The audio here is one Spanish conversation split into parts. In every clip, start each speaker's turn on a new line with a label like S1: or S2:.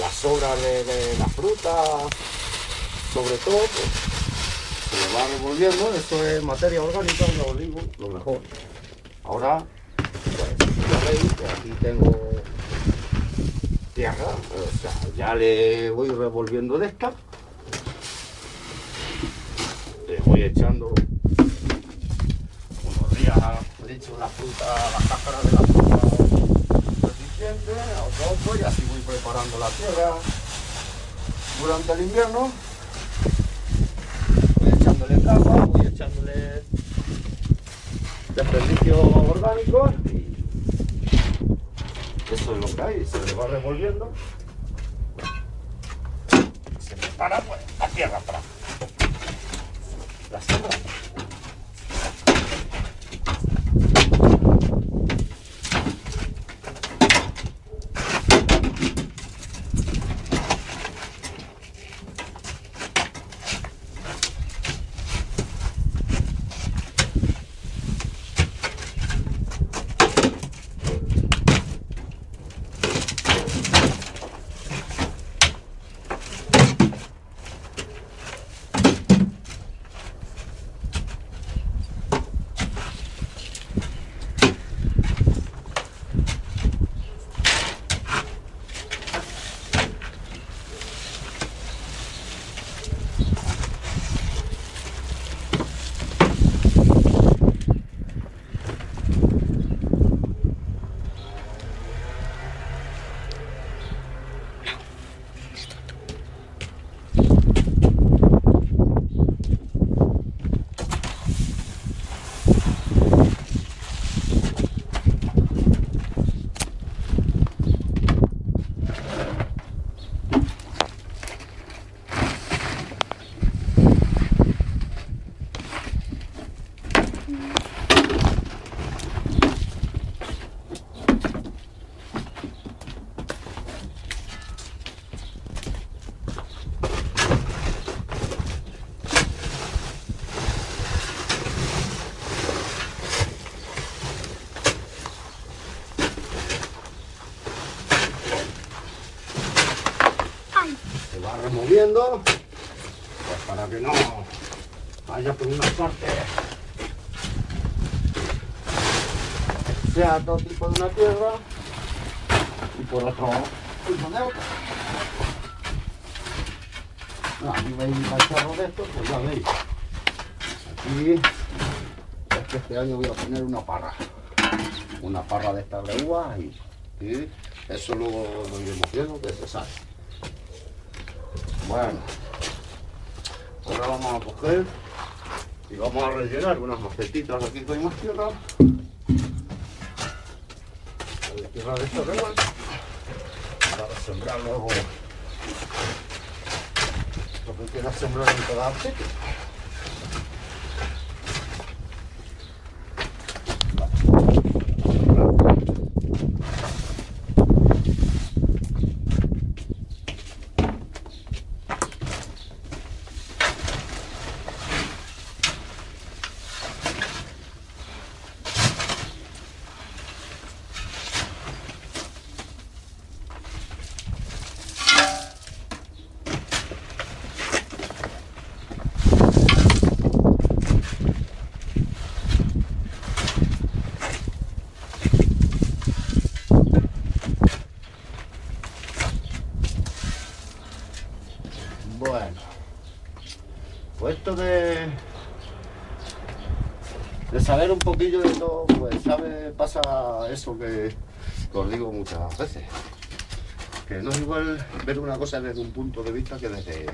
S1: las sobras de, la fruta, sobre todo, pues, se va revolviendo. Esto es materia orgánica, os digo, lo mejor. Ahora, pues, veis que aquí tengo tierra, ya le voy revolviendo de esta. Le voy echando unos días, le echo la fruta, las cáscaras de la fruta suficiente, a otro y así voy preparando la tierra durante el invierno. Voy echándole capa, voy echándole desperdicios orgánicos y eso es lo que hay, se le va revolviendo. Se prepara pues, la tierra para la siembra. Se va removiendo pues para que no haya por una parte sea todo tipo de una tierra y por otro tipo de otra. No, aquí veis un cacharro de estos, pues ya veis. Aquí es que este año voy a poner una parra. Una parra de estas de uva y, y eso luego lo iremos viendo que se sale. Bueno, ahora vamos a coger y vamos a rellenar unas macetitas aquí con más tierra. De tierra de esta real para sembrar luego lo que quiera sembrar en cada sitio. Bueno, pues esto de, saber un poquillo de todo, pues sabe, pasa eso que, que os digo muchas veces. Que no es igual ver una cosa desde un punto de vista que desde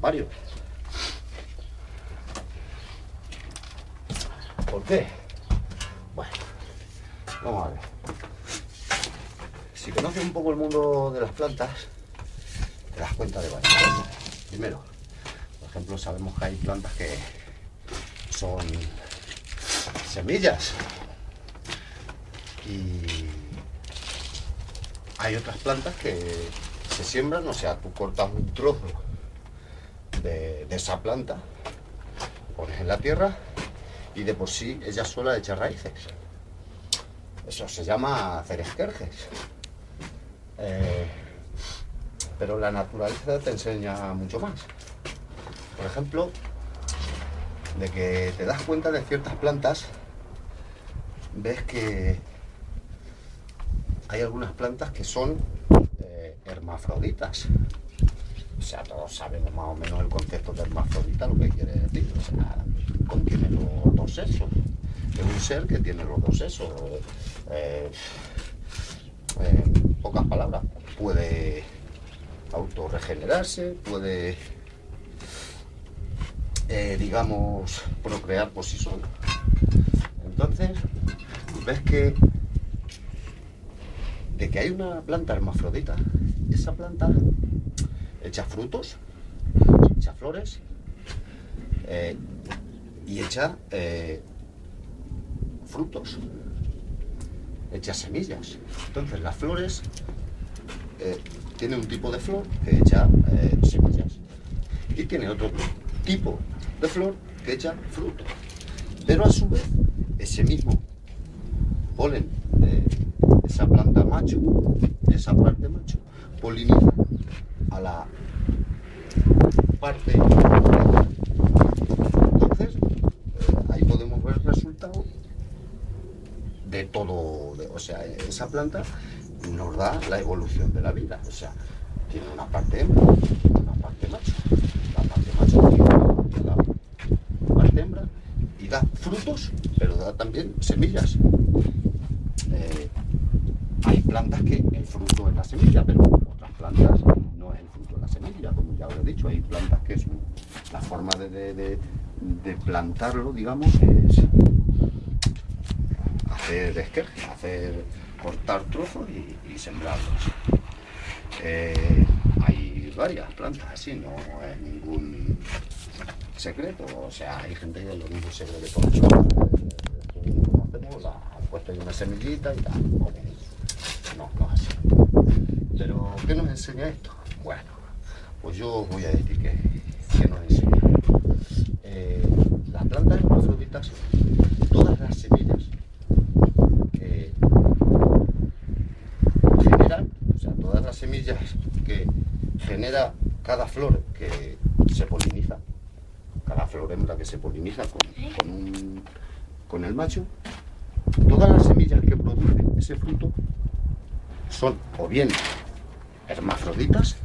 S1: varios. ¿Por qué? Bueno, vamos a ver. Si conoces un poco el mundo de las plantas, te das cuenta de varias cosas. Primero, por ejemplo, sabemos que hay plantas que son semillas y hay otras plantas que se siembran, o sea, tú cortas un trozo de, esa planta, pones en la tierra y de por sí ella sola echa raíces. Eso se llama hacer esquerjes. Eh, Pero la naturaleza te enseña mucho más. Por ejemplo, de que te das cuenta de ciertas plantas, ves que hay algunas plantas que son eh, hermafroditas. O sea, todos sabemos más o menos el concepto de hermafrodita, lo que quiere decir. O sea, contiene los dos sexos. Es un ser que tiene los dos sexos. Eh, en pocas palabras, puede autorregenerarse, puede, eh, digamos, procrear por sí solo. Entonces, ves que de que hay una planta hermafrodita, esa planta echa frutos, echa flores eh, y echa eh, frutos, echa semillas. Entonces las flores eh, tiene un tipo de flor que echa semillas y tiene otro tipo de flor que echa fruto. Pero a su vez, ese mismo polen esa planta macho, esa parte macho, poliniza a la parte. Entonces, eh, ahí podemos ver el resultado de todo, o sea, esa planta nos da la evolución de la vida, o sea, tiene una parte hembra, una parte macho, la parte macho tiene la parte hembra y da frutos, pero da también semillas. Eh, hay plantas que el fruto es la semilla, pero otras plantas no es el fruto de la semilla, como ya os he dicho. Hay plantas que es la forma de, plantarlo, digamos, es hacer esquerje, hacer cortar trozos y, sembrarlos. Eh, hay varias plantas así, no es ningún secreto. O sea, hay gente que lo mismo se de todo esto. Conocemos, la, puesto ahí una semillita y tal, no, no es así. Pero, ¿qué nos enseña esto? Bueno, pues yo voy a decir que, nos enseña. Eh, las plantas hermafroditas, todas las semillas que generan, o sea, todas las semillas que genera cada flor que se poliniza, cada flor hembra que se poliniza con, con el macho, todas las semillas que producen ese fruto son o bien hermafroditas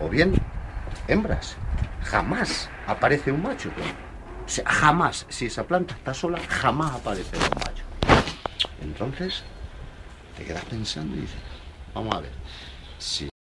S1: o bien hembras. Jamás aparece un macho. O sea, jamás, si esa planta está sola, jamás aparece un macho. Entonces, te quedas pensando y dices, vamos a ver, si